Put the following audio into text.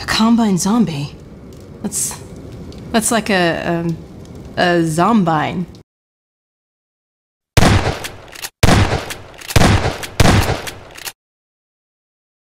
A combine zombie. That's that's like a a, a zombine.